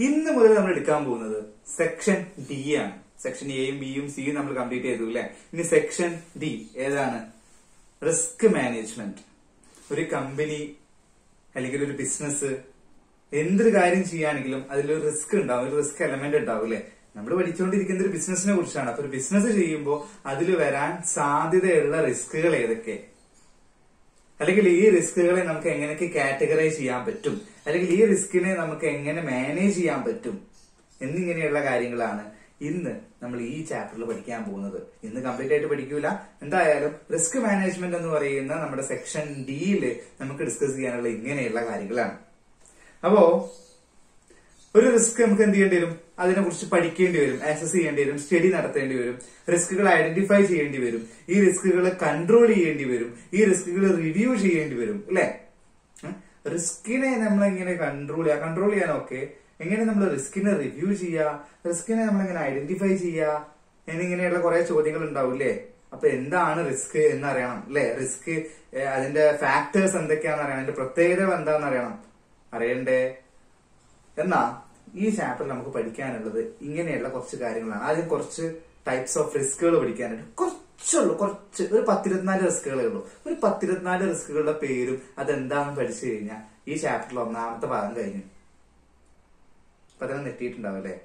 ഇന്ന് മുതൽ നമ്മൾ എടുക്കാൻ പോകുന്നത് സെക്ഷൻ ഡി ആണ്. സെക്ഷൻ എയും ബിയും സിയും നമ്മൾ കംപ്ലീറ്റ് ചെയ്തു അല്ലെ? ഇനി സെക്ഷൻ ഡി ഏതാണ്? റിസ്ക് മാനേജ്മെന്റ് ഒരു കമ്പനി അല്ലെങ്കിൽ ഒരു ബിസിനസ് എന്തൊരു കാര്യം ചെയ്യുകയാണെങ്കിലും അതിലൊരു റിസ്ക് ഉണ്ടാവും ഒരു റിസ്ക് എലമെന്റ് ഉണ്ടാവും അല്ലെ? നമ്മൾ പഠിച്ചുകൊണ്ടിരിക്കുന്ന ഒരു ബിസിനസിനെ കുറിച്ചാണ്. അപ്പൊ ഒരു ബിസിനസ് ചെയ്യുമ്പോൾ അതിൽ വരാൻ സാധ്യതയുള്ള റിസ്കുകൾ ഏതൊക്കെ? അല്ലെങ്കിൽ ഈ റിസ്കുകളെ നമുക്ക് എങ്ങനെയൊക്കെ കാറ്റഗറൈസ് ചെയ്യാൻ പറ്റും? അല്ലെങ്കിൽ ഈ റിസ്കിനെ നമുക്ക് എങ്ങനെ മാനേജ് ചെയ്യാൻ പറ്റും? എന്നിങ്ങനെയുള്ള കാര്യങ്ങളാണ് ഇന്ന് നമ്മൾ ഈ ചാപ്റ്ററിൽ പഠിക്കാൻ പോകുന്നത്. ഇന്ന് കംപ്ലീറ്റ് ആയിട്ട് പഠിക്കൂല. എന്തായാലും റിസ്ക് മാനേജ്മെന്റ് എന്ന് പറയുന്ന നമ്മുടെ സെക്ഷൻ ഡിയിൽ നമുക്ക് ഡിസ്കസ് ചെയ്യാനുള്ള ഇങ്ങനെയുള്ള കാര്യങ്ങളാണ്. അപ്പോ ഒരു റിസ്ക് നമുക്ക് എന്ത് ചെയ്യേണ്ടി വരും? അതിനെ കുറിച്ച് പഠിക്കേണ്ടി വരും. ആക്സസ് ചെയ്യേണ്ടി വരും. സ്റ്റഡി നടത്തേണ്ടി വരും. റിസ്കുകൾ ഐഡന്റിഫൈ ചെയ്യേണ്ടി വരും. ഈ റിസ്കുകൾ കൺട്രോൾ ചെയ്യേണ്ടി വരും. ഈ റിസ്കുകൾ റിവ്യൂ ചെയ്യേണ്ടി വരും. അല്ലെ? റിസ്കിനെ നമ്മൾ എങ്ങനെ കൺട്രോൾ ചെയ്യുക കൺട്രോൾ ചെയ്യാനൊക്കെ എങ്ങനെ നമ്മൾ റിസ്കിനെ റിവ്യൂ ചെയ്യുക റിസ്കിനെ നമ്മൾ എങ്ങനെ ഐഡന്റിഫൈ ചെയ്യുക എന്നിങ്ങനെയുള്ള കുറെ ചോദ്യങ്ങൾ ഉണ്ടാവും അല്ലേ? അപ്പൊ എന്താണ് റിസ്ക് എന്നറിയണം. അല്ലെ? റിസ്ക് അതിന്റെ ഫാക്ടേഴ്സ് എന്തൊക്കെയാണെന്ന് അറിയണം. അതിന്റെ പ്രത്യേകതകൾ എന്താണെന്ന് അറിയണം. അറിയണ്ടേ? എന്നാ ഈ ചാപ്റ്ററിൽ നമുക്ക് പഠിക്കാനുള്ളത് ഇങ്ങനെയുള്ള കുറച്ച് കാര്യങ്ങളാണ്. ആദ്യം കുറച്ച് ടൈപ്സ് ഓഫ് റിസ്കുകൾ പഠിക്കാനുണ്ട് കുറച്ചുള്ളൂ കുറച്ച്. ഒരു പത്തിരുപത്തിനാല് റിസ്കുകളേ ഉള്ളൂ. ഒരു പത്തിരുപത്തിനാല് റിസ്കുകളുടെ പേരും അതെന്താണെന്ന് പഠിച്ചു കഴിഞ്ഞാൽ ഈ ചാപ്റ്ററിൽ ഒന്നാമത്തെ ഭാഗം കഴിഞ്ഞു. അപ്പൊ അതിനെ നെറ്റിയിട്ടുണ്ടാവും അല്ലെ?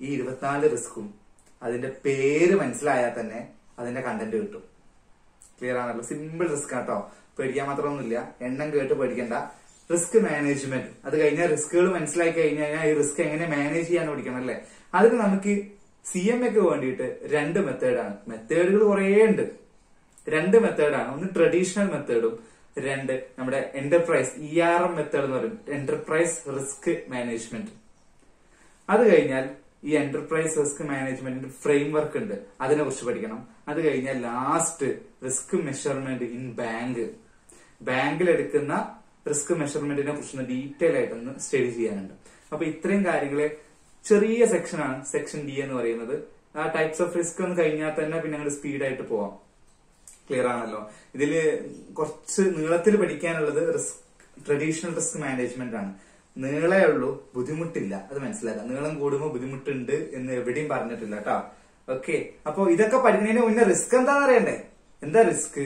ഈ ഇരുപത്തിനാല് റിസ്കും അതിന്റെ പേര് മനസ്സിലായാൽ തന്നെ അതിന്റെ കണ്ടന്റ് കിട്ടും. ക്ലിയർ ആണല്ലോ? സിമ്പിൾ റിസ്ക് ആട്ടോ. പേടിക്കാൻ മാത്രമൊന്നുമില്ല. എണ്ണം കേട്ട് പേടിക്കണ്ട. Risk management. അത് കഴിഞ്ഞാൽ റിസ്കുകൾ മനസ്സിലാക്കി കഴിഞ്ഞു കഴിഞ്ഞാൽ ഈ റിസ്ക് എങ്ങനെ മാനേജ് ചെയ്യാൻ പഠിക്കണം അല്ലേ? അതിന് നമുക്ക് സി എം എക്ക് വേണ്ടിയിട്ട് രണ്ട് മെത്തേഡാണ് മെത്തേഡുകൾ കുറേ ഉണ്ട്. രണ്ട് മെത്തേഡാണ് ഒന്ന് ട്രഡീഷണൽ മെത്തേഡും രണ്ട് നമ്മുടെ enterprise E R M method എന്ന് പറയും. എന്റർപ്രൈസ് റിസ്ക് മാനേജ്മെന്റ് അത് കഴിഞ്ഞാൽ ഈ എന്റർപ്രൈസ് റിസ്ക് മാനേജ്മെന്റിന്റെ ഫ്രെയിം വർക്ക് ഉണ്ട്. അതിനെ കുറിച്ച് പഠിക്കണം. അത് കഴിഞ്ഞാൽ last risk measurement in bank ബാങ്കിൽ എടുക്കുന്ന റിസ്ക് മെഷർമെന്റിനെ കുറിച്ച് ഡീറ്റെയിൽ ആയിട്ടൊന്ന് സ്റ്റഡി ചെയ്യാനുണ്ട്. അപ്പൊ ഇത്രയും കാര്യങ്ങളെ ചെറിയ സെക്ഷനാണ് സെക്ഷൻ ഡി എന്ന് പറയുന്നത്. ആ ടൈപ്സ് ഓഫ് റിസ്ക് ഒന്ന് കഴിഞ്ഞാൽ തന്നെ പിന്നെ അങ്ങോട്ട് സ്പീഡായിട്ട് പോവാം. ക്ലിയർ ആണല്ലോ? ഇതിൽ കുറച്ച് നീളത്തിൽ പഠിക്കാനുള്ളത് റിസ്ക് ട്രഡീഷണൽ റിസ്ക് മാനേജ്മെന്റ് ആണ്. നീളേ ഉള്ളൂ ബുദ്ധിമുട്ടില്ല അത് മനസ്സിലാക്കാം. നീളം കൂടുമ്പോൾ ബുദ്ധിമുട്ടുണ്ട് എന്ന് എവിടെയും പറഞ്ഞിട്ടില്ല കേട്ടോ ഓക്കെ അപ്പൊ ഇതൊക്കെ പഠിക്കുന്നതിന് മുന്നേ റിസ്ക് എന്താണെന്ന് അറിയണ്ടേ? എന്താ റിസ്ക്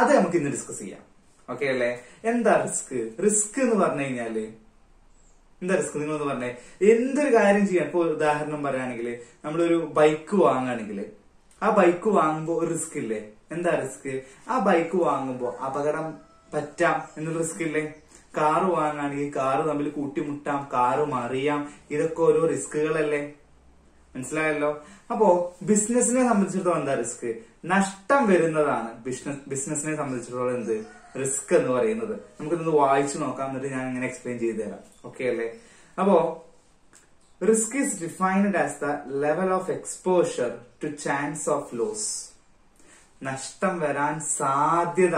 അത് നമുക്ക് ഇന്ന് ഡിസ്കസ് ചെയ്യാം. ഓക്കെ അല്ലേ എന്താ റിസ്ക്? റിസ്ക് എന്ന് പറഞ്ഞു കഴിഞ്ഞാൽ? എന്താ റിസ്ക്? നിങ്ങളൊന്ന് പറഞ്ഞേ. എന്തൊരു കാര്യം ചെയ്യാൻ ഇപ്പൊ ഉദാഹരണം പറയുകയാണെങ്കിൽ നമ്മളൊരു ബൈക്ക് വാങ്ങുകയാണെങ്കിൽ ആ ബൈക്ക് വാങ്ങുമ്പോൾ ഒരു റിസ്ക് ഇല്ലേ? എന്താ റിസ്ക്? ആ ബൈക്ക് വാങ്ങുമ്പോൾ അപകടം പറ്റാം എന്നൊരു റിസ്ക് ഇല്ലേ? കാറ് വാങ്ങുകയാണെങ്കിൽ കാറ് തമ്മിൽ കൂട്ടിമുട്ടാം കാറ് മറിയാം. ഇതൊക്കെ ഓരോ റിസ്കുകളല്ലേ? മനസ്സിലായല്ലോ? അപ്പോ ബിസിനസിനെ സംബന്ധിച്ചിടത്തോളം എന്താ റിസ്ക്? നഷ്ടം വരുന്നതാണ്. ബിസിനസ് ബിസിനസിനെ സംബന്ധിച്ചിടത്തോളം എന്ത്? റിസ്ക് എന്ന് പറയുന്നത്. നമുക്കിതൊന്ന് വായിച്ചു നോക്കാം എന്നിട്ട് ഞാൻ ഇങ്ങനെ എക്സ്പ്ലെയിൻ ചെയ്തു തരാം. ഓക്കെ അല്ലേ? അപ്പോ risk is defined as the level of exposure to chance of loss നഷ്ടം വരാൻ സാധ്യത.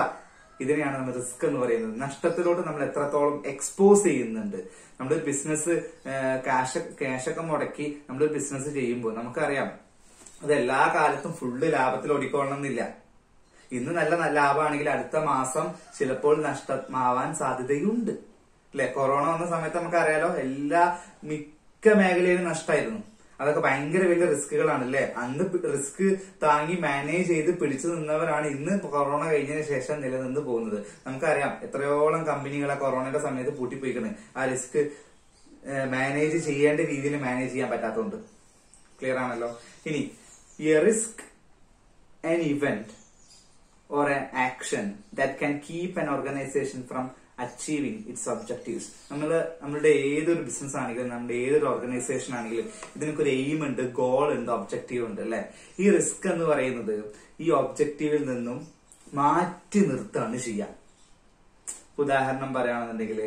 ഇതിനെയാണ് നമ്മൾ റിസ്ക് എന്ന് പറയുന്നത്. നഷ്ടത്തിലോട്ട് നമ്മൾ എത്രത്തോളം എക്സ്പോസ് ചെയ്യുന്നുണ്ട്. നമ്മൾ ബിസിനസ് ക്യാഷ് ക്യാഷൊക്കെ മുടക്കി നമ്മൾ ബിസിനസ് ചെയ്യുമ്പോൾ നമുക്കറിയാം അത് എല്ലാ കാലത്തും ഫുള്ള് ലാഭത്തിൽ ഓടിക്കൊള്ളണം എന്നില്ല ഇന്ന് നല്ല നല്ല ലാഭമാണെങ്കിൽ അടുത്ത മാസം ചിലപ്പോൾ നഷ്ടമാവാൻ സാധ്യതയുണ്ട്. അല്ലെ? കൊറോണ വന്ന സമയത്ത് നമുക്കറിയാലോ എല്ലാ മിക്ക മേഖലയിലും നഷ്ടമായിരുന്നു. അതൊക്കെ ഭയങ്കര വലിയ റിസ്കുകളാണ് അല്ലെ? അന്ന് റിസ്ക് താങ്ങി മാനേജ് ചെയ്ത് പിടിച്ചു നിന്നവരാണ് ഇന്ന് കൊറോണ കഴിഞ്ഞതിന് ശേഷം നിലനിന്ന് പോകുന്നത്. നമുക്കറിയാം എത്രയോളം കമ്പനികളെ കൊറോണയുടെ സമയത്ത് പൂട്ടിപ്പോയിക്കണ്. ആ റിസ്ക് മാനേജ് ചെയ്യേണ്ട രീതിയിൽ മാനേജ് ചെയ്യാൻ പറ്റാത്തതുകൊണ്ട് ക്ലിയർ ആണല്ലോ? ഇനി a risk and event or an action that can keep an organization from achieving its objectives. നമ്മൾ നമ്മുടെ ഏതൊരു ബിസിനസ് ആണെങ്കിലും നമ്മുടെ ഏതൊരു ഓർഗനൈസേഷൻ ആണെങ്കിലും ഇതിനൊക്കെ ഒരു എയിം ഉണ്ട് ഗോൾ ഉണ്ട് ഒബ്ജക്റ്റീവ് ഉണ്ട് അല്ലെ? ഈ റിസ്ക് എന്ന് പറയുന്നത് ഈ ഒബ്ജക്റ്റീവിൽ നിന്നും മാറ്റി നിർത്താണ് ചെയ്യാം ഉദാഹരണം പറയുകയാണെന്നുണ്ടെങ്കിൽ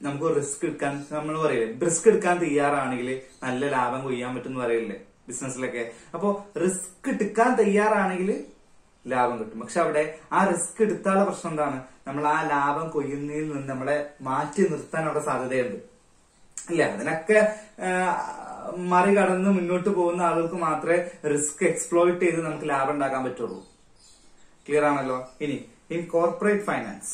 നമുക്ക് റിസ്ക് എടുക്കാൻ നമ്മൾ പറയില്ലേ റിസ്ക് എടുക്കാൻ തയ്യാറാണെങ്കിൽ നല്ല ലാഭം കൊയ്യാൻ പറ്റും എന്ന് പറയില്ലേ ബിസിനസ്സിലൊക്കെ അപ്പോ റിസ്ക് എടുക്കാൻ തയ്യാറാണെങ്കിൽ ലാഭം കിട്ടും. പക്ഷെ അവിടെ ആ റിസ്ക് എടുത്താലുള്ള പ്രശ്നം എന്താണ്? നമ്മൾ ആ ലാഭം കൊയ്യുന്നതിൽ നിന്ന് നമ്മളെ മാറ്റി നിർത്താൻ അവിടെ സാധ്യതയുണ്ട്. ഇല്ല അതിനൊക്കെ മറികടന്ന് മുന്നോട്ട് പോകുന്ന ആളുകൾക്ക് മാത്രമേ റിസ്ക് എക്സ്പ്ലോയിറ്റ് ചെയ്ത് നമുക്ക് ലാഭം ഉണ്ടാക്കാൻ പറ്റുള്ളൂ. ക്ലിയർ ആണല്ലോ? ഇനി in corporate finance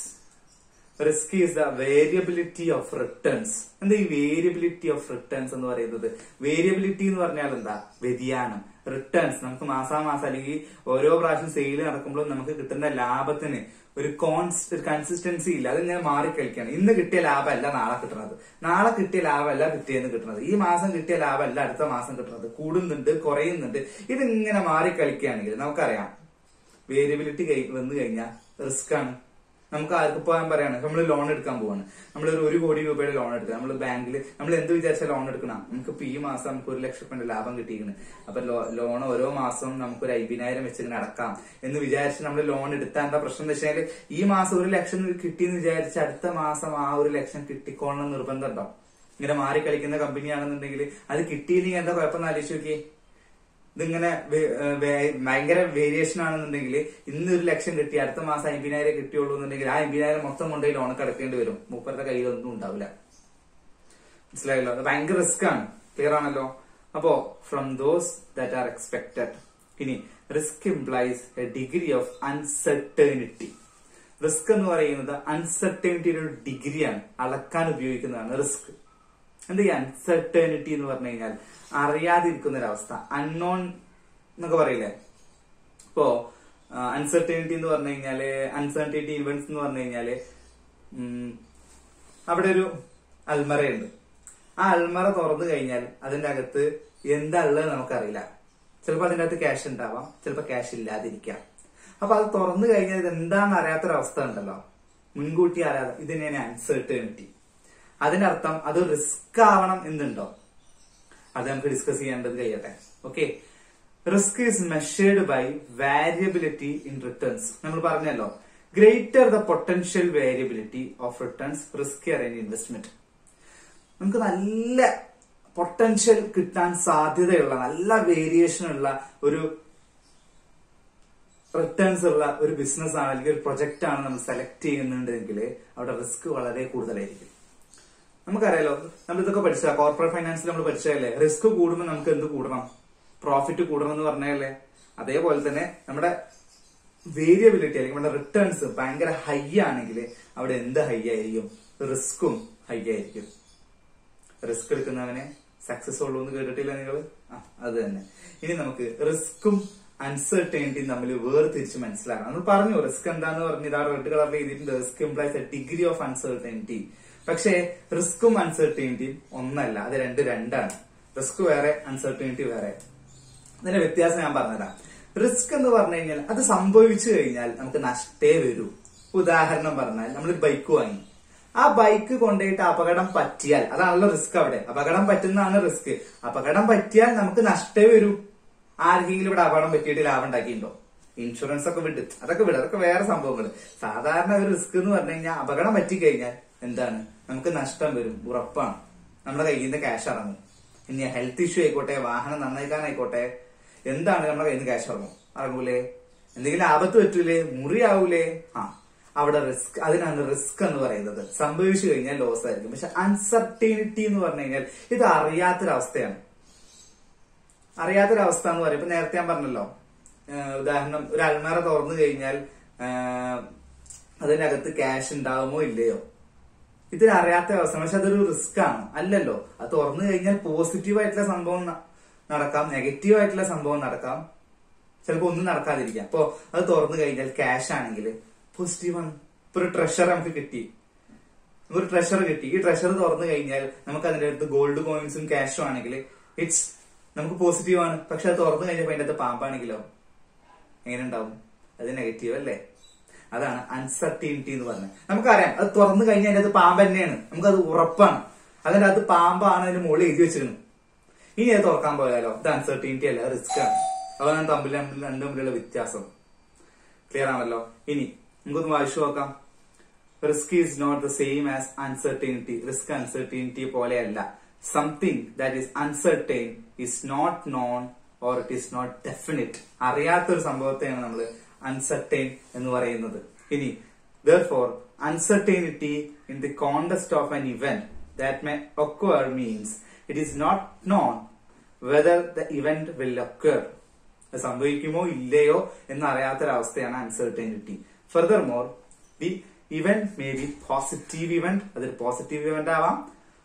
risk is the variability of returns എന്താ ഈ വേരിയബിലിറ്റി ഓഫ് റിട്ടേൺസ് എന്ന് പറയുന്നത്? വേരിയബിലിറ്റി എന്ന് പറഞ്ഞാൽ എന്താ? വ്യതിയാനം. റിട്ടേൺസ് നമുക്ക് മാസാമാസം അല്ലെങ്കിൽ ഓരോ പ്രാവശ്യം സെയിൽ നടക്കുമ്പോഴും നമുക്ക് കിട്ടുന്ന ലാഭത്തിന് ഒരു കോൺസ് കൺസിസ്റ്റൻസി ഇല്ല. അതിങ്ങനെ മാറിക്കളിക്കാണ് ഇന്ന് കിട്ടിയ ലാഭമല്ല നാളെ കിട്ടുന്നത് നാളെ കിട്ടിയ ലാഭമല്ല പിറ്റേന്ന് കിട്ടുന്നത് ഈ മാസം കിട്ടിയ ലാഭമല്ല അടുത്ത മാസം കിട്ടുന്നത് കൂടുന്നുണ്ട് കുറയുന്നുണ്ട്. ഇതിങ്ങനെ മാറിക്കളിക്കുകയാണെങ്കിൽ നമുക്കറിയാം. വേരിയബിലിറ്റി വന്നു കഴിഞ്ഞാൽ റിസ്ക് ആണ്. നമുക്ക് ആർക്ക് പോകാൻ പറയാണ് നമ്മൾ ലോൺ എടുക്കാൻ പോവാണ്. നമ്മൾ ഒരു കോടി രൂപയുടെ ലോൺ എടുക്കുക. നമ്മൾ ബാങ്കിൽ നമ്മൾ എന്ത് വിചാരിച്ച ലോൺ എടുക്കണം? നമുക്ക് ഈ മാസം നമുക്ക് ഒരു ലക്ഷം രൂപ ലാഭം കിട്ടിയിരിക്കുന്നു അപ്പൊ ലോൺ ഓരോ മാസവും നമുക്ക് ഒരു അയ്യായിരം വെച്ചിങ്ങനെ അടക്കാം എന്ന് വിചാരിച്ച് നമ്മൾ ലോൺ എടുത്താൽ എന്താ പ്രശ്നം എന്ന് വെച്ചാൽ ഈ മാസം ഒരു ലക്ഷം കിട്ടിയെന്ന് വിചാരിച്ച് അടുത്ത മാസം ആ ഒരു ലക്ഷം കിട്ടിക്കോളണം നിർബന്ധം ഉണ്ടോ? ഇങ്ങനെ മാറി കളിക്കുന്ന കമ്പനിയാണെന്നുണ്ടെങ്കിൽ അത് കിട്ടിയില്ലെങ്കിൽ എന്താ കുഴപ്പം ആലോചിച്ച് നോക്കിയേ? ഇതിങ്ങനെ ഭയങ്കര വേരിയേഷൻ ആണെന്നുണ്ടെങ്കിൽ ഇന്ന് ഒരു ലക്ഷം കിട്ടി അടുത്ത മാസം അമ്പതിനായിരം കിട്ടിയുള്ളൂ എന്നുണ്ടെങ്കിൽ ആ അമ്പതിനായിരം മൊത്തം കൊണ്ടുപോയി ലോൺ കിടക്കേണ്ടി വരും. മൂപ്പരുടെ കയ്യിലൊന്നും ഉണ്ടാവില്ല. മനസ്സിലായല്ലോ? അത് ഭയങ്കര റിസ്ക് ആണ്. ക്ലിയർ ആണല്ലോ? അപ്പോ from those that are expected ഇനി risk implies a degree of uncertainty risk എന്ന് പറയുന്നത് അൺസെർട്ടേണിറ്റിയുടെ ഒരു ഡിഗ്രിയാണ് അളക്കാൻ ഉപയോഗിക്കുന്നതാണ് റിസ്ക് എന്താ ചെയ്യാൻ? സെർട്ടേണിറ്റി എന്ന് പറഞ്ഞു കഴിഞ്ഞാൽ അറിയാതിരിക്കുന്ന ഒരവസ്ഥ അൺനോൺ എന്നൊക്കെ പറയില്ലേ? ഇപ്പോ അൺസെർട്ടേണിറ്റി എന്ന് പറഞ്ഞു കഴിഞ്ഞാൽ അൺസെർട്ടേണിറ്റി ഇവന്റ്സ് എന്ന് പറഞ്ഞു കഴിഞ്ഞാൽ അവിടെ ഒരു അൽമറയുണ്ട്. ആ അൽമറ തുറന്നു കഴിഞ്ഞാൽ അതിന്റെ അകത്ത് എന്താ ഉള്ളത് നമുക്കറിയില്ല. ചിലപ്പോൾ അതിന്റെ അകത്ത് ക്യാഷ് ഉണ്ടാവാം ചിലപ്പോൾ ക്യാഷ് ഇല്ലാതിരിക്കാം. അപ്പൊ അത് തുറന്നു കഴിഞ്ഞാൽ ഇത് എന്താണെന്ന് അറിയാത്തൊരവസ്ഥ ഉണ്ടല്ലോ. മുൻകൂട്ടി അറിയാതെ ഇത് തന്നെയാണ് അൺസർട്ടേണിറ്റി അതിനർത്ഥം അത് റിസ്ക് ആവണം എന്നുണ്ടോ അത് നമുക്ക് ഡിസ്കസ് ചെയ്യേണ്ടത് കഴിയട്ടെ. Okay risk is measured by variability in returns നമ്മൾ പറഞ്ഞല്ലോ. Greater the potential variability of returns risk in investment നമുക്ക് നല്ല പൊട്ടൻഷ്യൽ കിട്ടാൻ സാധ്യതയുള്ള നല്ല വേരിയേഷൻ ഉള്ള ഒരു റിട്ടേൺസ് ഉള്ള ഒരു ബിസിനസ് ആണ് അല്ലെങ്കിൽ ഒരു പ്രൊജക്ട് ആണ് നമ്മൾ സെലക്ട് ചെയ്യുന്നുണ്ടെങ്കിൽ അവിടെ റിസ്ക് വളരെ കൂടുതലായിരിക്കും. നമുക്കറിയാലോ നമ്മൾ ഇതൊക്കെ പഠിച്ച കോർപ്പറേറ്റ് ഫൈനാൻസിൽ നമ്മൾ പഠിച്ചതല്ലേ? റിസ്ക് കൂടുമ്പോൾ നമുക്ക് എന്ത് കൂടണം? പ്രോഫിറ്റ് കൂടണം എന്ന് പറഞ്ഞല്ലേ അതേപോലെ തന്നെ നമ്മുടെ വേരിയബിലിറ്റി അല്ലെങ്കിൽ നമ്മുടെ റിട്ടേൺസ് ഭയങ്കര ഹൈ ആണെങ്കിൽ അവിടെ എന്ത് ഹൈ ആയിരിക്കും? റിസ്ക്കും ഹൈ ആയിരിക്കും. റിസ്ക് എടുക്കുന്നവനെ സക്സസ് ഉള്ളൂ എന്ന് കേട്ടിട്ടില്ല നിങ്ങൾ? ആ അത് തന്നെ. ഇനി നമുക്ക് റിസ്ക്കും അൺസർട്ടേണിറ്റിയും തമ്മിൽ വേർതിരിച്ച് മനസ്സിലാക്കണം. നമ്മൾ പറഞ്ഞു റിസ്ക് എന്താന്ന് പറഞ്ഞു ഇതാ റെഡ് കളറിൽ എഴുതിയിട്ടുണ്ട്. Risk implies a degree of uncertainty പക്ഷേ റിസ്ക്കും അൺസർട്ടിനിറ്റിയും ഒന്നല്ല അത് രണ്ട് രണ്ടാണ്. റിസ്ക് വേറെ അൺസർട്ടിനിറ്റി വേറെ. അതിന്റെ വ്യത്യാസം ഞാൻ പറഞ്ഞുതരാം റിസ്ക് എന്ന് പറഞ്ഞു കഴിഞ്ഞാൽ അത് സംഭവിച്ചു കഴിഞ്ഞാൽ നമുക്ക് നഷ്ടേ വരൂ. ഉദാഹരണം പറഞ്ഞാൽ നമ്മളൊരു ബൈക്ക് വാങ്ങി. ആ ബൈക്ക് കൊണ്ടുപോയിട്ട് അപകടം പറ്റിയാൽ അതാണല്ലോ റിസ്ക് അവിടെ. അപകടം പറ്റുന്നതാണ് റിസ്ക്. അപകടം പറ്റിയാൽ നമുക്ക് നഷ്ടേ വരൂ. ആർക്കെങ്കിലും ഇവിടെ അപകടം പറ്റിയിട്ട് ലാഭം ഉണ്ടാക്കിയിട്ടുണ്ടോ? ഇൻഷുറൻസ് ഒക്കെ വിട്ട്. അതൊക്കെ വിട് അതൊക്കെ വേറെ സംഭവങ്ങൾ സാധാരണ ഒരു റിസ്ക് എന്ന് പറഞ്ഞു കഴിഞ്ഞാൽ അപകടം പറ്റിക്കഴിഞ്ഞാൽ എന്താണ്? നമുക്ക് നഷ്ടം വരും. ഉറപ്പാണ്. നമ്മുടെ കയ്യിൽ നിന്ന് ക്യാഷ് ഇറങ്ങും. ഇനി ഹെൽത്ത് ഇഷ്യൂ ആയിക്കോട്ടെ വാഹനം നന്നായിക്കാനായിക്കോട്ടെ എന്താണ് നമ്മുടെ കയ്യിൽ നിന്ന് ക്യാഷ് ഇറങ്ങും? ഇറങ്ങൂലേ? എന്തെങ്കിലും ആപത്ത് പറ്റൂലേ? മുറിയാവൂലേ? ആ അവിടെ റിസ്ക് അതിനാണ് റിസ്ക് എന്ന് പറയുന്നത്. സംഭവിച്ചു കഴിഞ്ഞാൽ ലോസ് ആയിരിക്കും. പക്ഷെ അൺസർട്ടേണിറ്റി എന്ന് പറഞ്ഞു കഴിഞ്ഞാൽ ഇത് അറിയാത്തൊരവസ്ഥയാണ്. അറിയാത്തൊരവസ്ഥ എന്ന് പറയും ഇപ്പൊ നേരത്തെ ഞാൻ പറഞ്ഞല്ലോ. ഉദാഹരണം ഒരു അൽമാര തുറന്നു കഴിഞ്ഞാൽ അതിനകത്ത് ക്യാഷ് ഉണ്ടാവുമോ ഇല്ലയോ? ഇതിന് അറിയാത്ത അവസ്ഥ പക്ഷെ അതൊരു റിസ്ക് ആണ്. അല്ലല്ലോ. അത് തുറന്നു കഴിഞ്ഞാൽ പോസിറ്റീവ് ആയിട്ടുള്ള സംഭവം നടക്കാം. നെഗറ്റീവ് ആയിട്ടുള്ള സംഭവം നടക്കാം. ചിലപ്പോ ഒന്നും നടക്കാതിരിക്കാം. അപ്പോ അത് തുറന്നു കഴിഞ്ഞാൽ ക്യാഷ് ആണെങ്കിൽ പോസിറ്റീവ് ആണ്. ഇപ്പൊ ഒരു ട്രഷർ നമുക്ക് കിട്ടി. ഒരു ട്രഷർ കിട്ടി. ഈ ട്രഷർ തുറന്നു കഴിഞ്ഞാൽ നമുക്ക് അതിന്റെ അടുത്ത് ഗോൾഡ് കോയിൻസും ക്യാഷും ആണെങ്കിൽ ഇറ്റ്സ് നമുക്ക് പോസിറ്റീവ് ആണ്. പക്ഷെ അത് തുറന്നു കഴിഞ്ഞപ്പോ അതിന്റെ അകത്ത് പാമ്പാണെങ്കിലോ? എങ്ങനെ ഉണ്ടാവും? അത് നെഗറ്റീവ് അല്ലേ? അതാണ് അൺസർട്ടിനിറ്റി എന്ന് പറഞ്ഞത്. നമുക്കറിയാം അത് തുറന്നു കഴിഞ്ഞാൽ അതിന്റെ അത് പാമ്പ് തന്നെയാണ്. നമുക്കത് ഉറപ്പാണ്. അതിന്റെ അത് പാമ്പാണ് അതിന്റെ മുകളിൽ എഴുതി വെച്ചിരുന്നു ഇനി അത് തുറക്കാൻ പോയാലോ? ഇത് അൺസർട്ടിനിറ്റി അല്ല റിസ്ക് ആണ്. അതാണ് തമ്മിൽ രണ്ടും തമ്മിലുള്ള വ്യത്യാസം. ക്ലിയർ ആണല്ലോ? ഇനി നമുക്കൊന്ന് വായിച്ചു നോക്കാം. Risk is not the same as uncertainty risk uncertainty പോലെയല്ല. Something that is uncertain is not known or it is not definite അറിയാത്തൊരു സംഭവത്തെയാണ് നമ്മൾ അൺസർട്ടൈൻ എന്ന് പറയുന്നത്. ഇനി therefore uncertainty in the context of an event that may occur means it is not known whether the event will occur സംഭവിക്കുമോ ഇല്ലയോ എന്നറിയാത്തൊരവസ്ഥയാണ് uncertainty further more the event may be positive event അതൊരു positive event ആവാം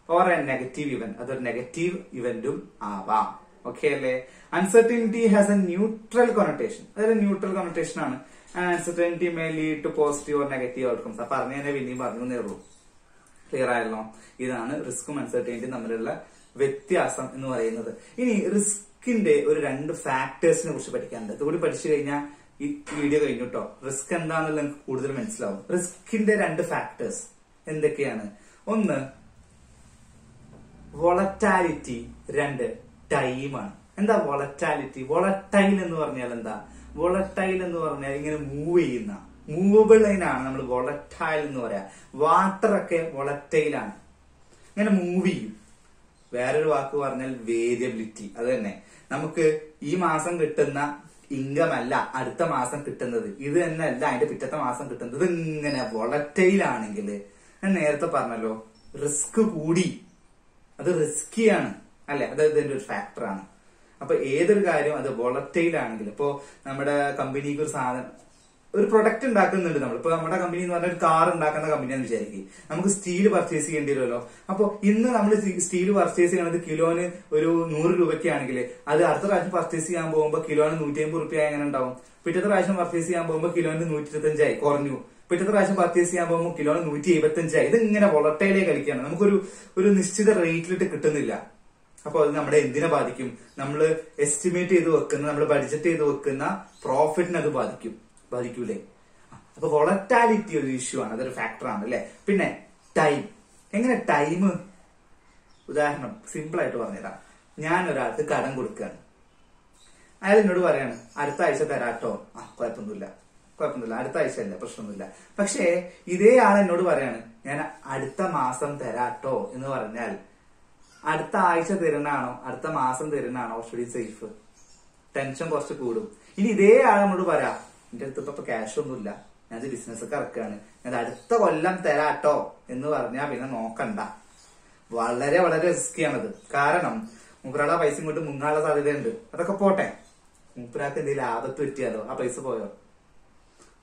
or a negative event അതൊരു negative ഇവന്റും ആവാം. Okay അല്ലേ? Uncertainty has a neutral connotation അതൊരു neutral connotation ആണ്. Uncertainty may lead to positive or negative outcomes അപ്പൊ പറഞ്ഞു തന്നെ പിന്നെയും പറഞ്ഞു ഉള്ളൂ. ക്ലിയർ ആയല്ലോ? ഇതാണ് റിസ്ക്കും അൺസർട്ടിനിറ്റിയും തമ്മിലുള്ള വ്യത്യാസം എന്ന് പറയുന്നത്. ഇനി റിസ്കിന്റെ ഒരു രണ്ട് ഫാക്ടേഴ്സിനെ കുറിച്ച് പഠിക്കാനുണ്ട്. ഇതുകൂടി പഠിച്ചു കഴിഞ്ഞാൽ ഈ വീഡിയോ കഴിഞ്ഞു കേട്ടോ റിസ്ക് എന്താണെന്നുള്ള നിങ്ങൾക്ക് കൂടുതൽ മനസ്സിലാവും. റിസ്കിന്റെ രണ്ട് ഫാക്ടേഴ്സ് എന്തൊക്കെയാണ്? ഒന്ന് വോളറ്റാലിറ്റി രണ്ട് ടൈമാണ് എന്താ വോളറ്റാലിറ്റി വോളറ്റൈൽ എന്ന് പറഞ്ഞാൽ എന്താ? വോളറ്റൈൽ എന്ന് പറഞ്ഞാൽ ഇങ്ങനെ മൂവ് ചെയ്യുന്ന മൂവബിൾ ലൈനാണ് നമ്മൾ വോളറ്റൈൽ എന്ന് പറയാ. വാട്ടർ ഒക്കെ വോളറ്റൈലാണ് ഇങ്ങനെ മൂവ് ചെയ്യും. വേറൊരു വാക്ക് പറഞ്ഞാൽ വേരിയബിലിറ്റി അത് തന്നെ. നമുക്ക് ഈ മാസം കിട്ടുന്ന ഇൻകം അല്ല അടുത്ത മാസം കിട്ടുന്നത്. ഇത് തന്നെ അല്ല അതിന്റെ പിറ്റത്തെ മാസം കിട്ടുന്നത്. ഇങ്ങനെ വളറ്റൈൽ ആണെങ്കിൽ ഞാൻ നേരത്തെ പറഞ്ഞല്ലോ റിസ്ക് കൂടി. അത് റിസ്കിയാണ് അല്ലെ? അത് ഇതിന്റെ ഒരു ഫാക്ടറാണ് അപ്പൊ ഏതൊരു കാര്യം അത് വോളറ്റൈൽ ആണെങ്കിൽ ഇപ്പോ നമ്മുടെ കമ്പനിക്ക് ഒരു സാധനം ഒരു പ്രൊഡക്റ്റ് ഉണ്ടാക്കുന്നുണ്ട് നമ്മൾ. ഇപ്പൊ നമ്മുടെ കമ്പനി എന്ന് പറഞ്ഞാൽ ഒരു കാർ ഉണ്ടാക്കുന്ന കമ്പനിയാന്ന് വിചാരിക്കും. നമുക്ക് സ്റ്റീൽ പർച്ചേസ് ചെയ്യേണ്ടി വരുമല്ലോ. അപ്പൊ ഇന്ന് നമ്മൾ സ്റ്റീൽ പർച്ചേസ് ചെയ്യണത് കിലോന് ഒരു നൂറ് രൂപയ്ക്കാണെങ്കിൽ അത് അടുത്ത പ്രാവശ്യം പർച്ചേസ് ചെയ്യാൻ പോകുമ്പോൾ കിലോന് നൂറ്റി അമ്പത് റുപ്യ എങ്ങനെ ഉണ്ടാവും? പിറ്റത്തെ പ്രാവശ്യം പർച്ചേസ് ചെയ്യാൻ പോകുമ്പോൾ കിലോന് നൂറ്റി ഇരുപത്തഞ്ചായി കുറഞ്ഞു. പിറ്റത്തെ പ്രാവശ്യം പർച്ചേസ് ചെയ്യാൻ പോകുമ്പോൾ കിലോന് നൂറ്റി എഴുപത്തഞ്ചായി ഇത് ഇങ്ങനെ വൊളട്ടൈലേ കളിക്കുകയാണ്. നമുക്കൊരു ഒരു നിശ്ചിത റേറ്റിലിട്ട് കിട്ടുന്നില്ല. അപ്പൊ അത് നമ്മുടെ എന്തിനെ ബാധിക്കും? നമ്മൾ എസ്റ്റിമേറ്റ് ചെയ്ത് വെക്കുന്ന നമ്മൾ ബഡ്ജറ്റ് ചെയ്ത് വെക്കുന്ന പ്രോഫിറ്റിനെ അത് ബാധിക്കും. ബാധിക്കൂലേ? അപ്പൊ വോളറ്റാലിറ്റി ഒരു ഇഷ്യൂ ആണ്. അതൊരു ഫാക്ടറാണ് അല്ലെ? പിന്നെ ടൈം എങ്ങനെ ടൈം ഉദാഹരണം സിമ്പിൾ ആയിട്ട് പറഞ്ഞുതരാം. ഞാൻ ഒരാൾക്ക് കടം കൊടുക്കുകയാണ്. അയാൾ എന്നോട് പറയാണ് അടുത്ത ആഴ്ച തരാട്ടോ. ആ കുഴപ്പമൊന്നുമില്ല. കുഴപ്പമൊന്നുമില്ല. അടുത്ത ആഴ്ച അല്ല പ്രശ്നമൊന്നുമില്ല. പക്ഷേ ഇതേ ആൾ എന്നോട് പറയാണ് ഞാൻ അടുത്ത മാസം തരാട്ടോ എന്ന് പറഞ്ഞാൽ അടുത്ത ആഴ്ച തരുന്നതാണോ? അടുത്ത മാസം തരുന്നതാണോ കുറച്ചുകൂടി സേഫ് ടെൻഷൻ കുറച്ച് കൂടും. ഇനി ഇതേ ആൾ നമ്മളോട് പറയാ എന്റെ അടുത്ത് ഇപ്പൊ ക്യാഷ് ഒന്നുമില്ല. ഞാൻ ബിസിനസ് ഒക്കെ ഇറക്കുകയാണ് ഞാൻ അടുത്ത കൊല്ലം തരാട്ടോ എന്ന് പറഞ്ഞാൽ പിന്നെ നോക്കണ്ട. വളരെ വളരെ റിസ്ക് റിസ്കിയാണത് കാരണം മൂപ്പരാളെ പൈസ ഇങ്ങോട്ട് മുങ്ങാനുള്ള സാധ്യതയുണ്ട്. അതൊക്കെ പോട്ടെ. മൂപ്പരാക്ക് എന്തെങ്കിലും ആപത്ത് പറ്റിയാലോ? ആ പൈസ പോയോ?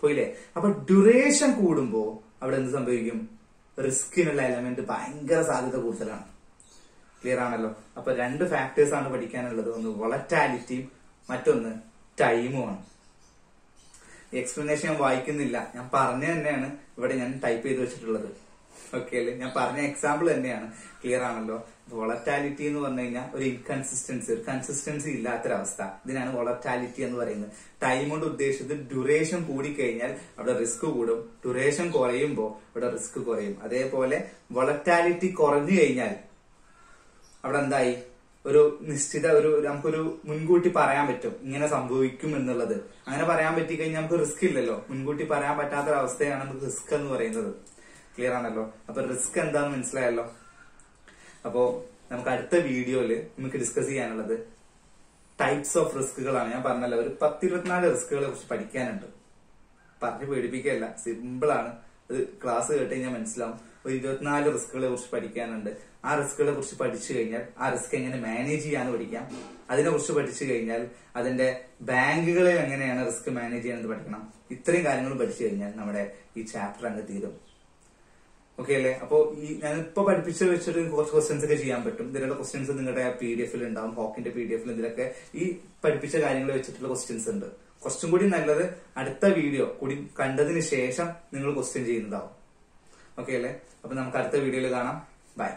പോയില്ലേ? അപ്പൊ ഡ്യൂറേഷൻ കൂടുമ്പോ അവിടെ എന്ത് സംഭവിക്കും? റിസ്കിനുള്ള എലമെന്റ് ഭയങ്കര സാധ്യത കൂടുതലാണ്. ക്ലിയർ ആണല്ലോ. അപ്പൊ രണ്ട് ഫാക്ടേഴ്സ് ആണ് പഠിക്കാനുള്ളത്. ഒന്ന് വളറ്റാലിറ്റിയും മറ്റൊന്ന് ടൈമുമാണ് എക്സ്പ്ലനേഷൻ ഞാൻ വായിക്കുന്നില്ല. ഞാൻ പറഞ്ഞ തന്നെയാണ് ഇവിടെ ഞാൻ ടൈപ്പ് ചെയ്ത് വെച്ചിട്ടുള്ളത്. ഓക്കെ അല്ലേ? ഞാൻ പറഞ്ഞ എക്സാമ്പിൾ തന്നെയാണ്. ക്ലിയർ ആണല്ലോ? വളറ്റാലിറ്റി എന്ന് പറഞ്ഞു കഴിഞ്ഞാൽ ഒരു ഇൻകൺസിസ്റ്റൻസി ഒരു കൺസിസ്റ്റൻസി ഇല്ലാത്തൊരവസ്ഥ. ഇതിനാണ് വളറ്റാലിറ്റി എന്ന് പറയുന്നത്. ടൈം കൊണ്ട് ഉദ്ദേശിച്ചത് ഡ്യൂറേഷൻ കൂടിക്കഴിഞ്ഞാൽ അവിടെ റിസ്ക് കൂടും. ഡ്യൂറേഷൻ കുറയുമ്പോൾ അവിടെ റിസ്ക് കുറയും. അതേപോലെ വളറ്റാലിറ്റി കുറഞ്ഞു കഴിഞ്ഞാൽ അവിടെ എന്തായി ഒരു നിശ്ചിത ഒരു നമുക്കൊരു മുൻകൂട്ടി പറയാൻ പറ്റും. ഇങ്ങനെ സംഭവിക്കും എന്നുള്ളത്. അങ്ങനെ പറയാൻ പറ്റി കഴിഞ്ഞാൽ നമുക്ക് റിസ്ക് ഇല്ലല്ലോ. മുൻകൂട്ടി പറയാൻ പറ്റാത്ത അവസ്ഥയാണ് നമുക്ക് റിസ്ക് എന്ന് പറയുന്നത്. ക്ലിയർ ആണല്ലോ? അപ്പൊ റിസ്ക് എന്താന്ന് മനസ്സിലായല്ലോ? അപ്പോ നമുക്ക് അടുത്ത വീഡിയോയിൽ നമുക്ക് ഡിസ്കസ് ചെയ്യാനുള്ളത് ടൈപ്സ് ഓഫ് റിസ്കുകളാണ് ഞാൻ പറഞ്ഞല്ലോ ഒരു പത്തിരുപത്തിനാല് റിസ്കുകളെ കുറിച്ച് പഠിക്കാനുണ്ട്. പറഞ്ഞ് പേടിപ്പിക്കുകയല്ല. സിമ്പിൾ ആണ്. അത് ക്ലാസ് കേട്ട് കഴിഞ്ഞാൽ മനസ്സിലാവും. ഒരു ഇരുപത്തിനാല് റിസ്കുകളെ കുറിച്ച് പഠിക്കാനുണ്ട്. ആ റിസ്കുകളെ കുറിച്ച് പഠിച്ചു കഴിഞ്ഞാൽ ആ റിസ്ക് എങ്ങനെ മാനേജ് ചെയ്യാന്ന് പഠിക്കാം അതിനെ കുറിച്ച് പഠിച്ചു കഴിഞ്ഞാൽ അതിന്റെ ബാങ്കുകളെ എങ്ങനെയാണ് റിസ്ക് മാനേജ് ചെയ്യാൻ പഠിക്കണം. ഇത്രയും കാര്യങ്ങൾ പഠിച്ചു കഴിഞ്ഞാൽ നമ്മുടെ ഈ ചാപ്റ്റർ അങ്ങ് തീരും. ഓക്കെ അല്ലേ? അപ്പോൾ ഈ ഞാനിപ്പോ പഠിപ്പിച്ച് വെച്ചിട്ട് കുറച്ച് ക്വസ്റ്റ്യൻസ് ഒക്കെ ചെയ്യാൻ പറ്റും. ഇതിലുള്ള ക്വസ്റ്റ്യൻസ് നിങ്ങളുടെ പി ഡി എഫിൽ ഉണ്ടാവും ഹോക്കിന്റെ പി ഡി എഫിൽ ഇതിലൊക്കെ ഈ പഠിപ്പിച്ച കാര്യങ്ങൾ വെച്ചിട്ടുള്ള ക്വസ്റ്റ്യൻസ് ഉണ്ട്. കുറച്ചും കൂടി നല്ലത് അടുത്ത വീഡിയോ കൂടി കണ്ടതിന് ശേഷം നിങ്ങൾ ക്വസ്റ്റ്യൻ ചെയ്യുന്നതാവും. ഓക്കെ അല്ലേ? അപ്പൊ നമുക്ക് അടുത്ത വീഡിയോയിൽ കാണാം. ബൈ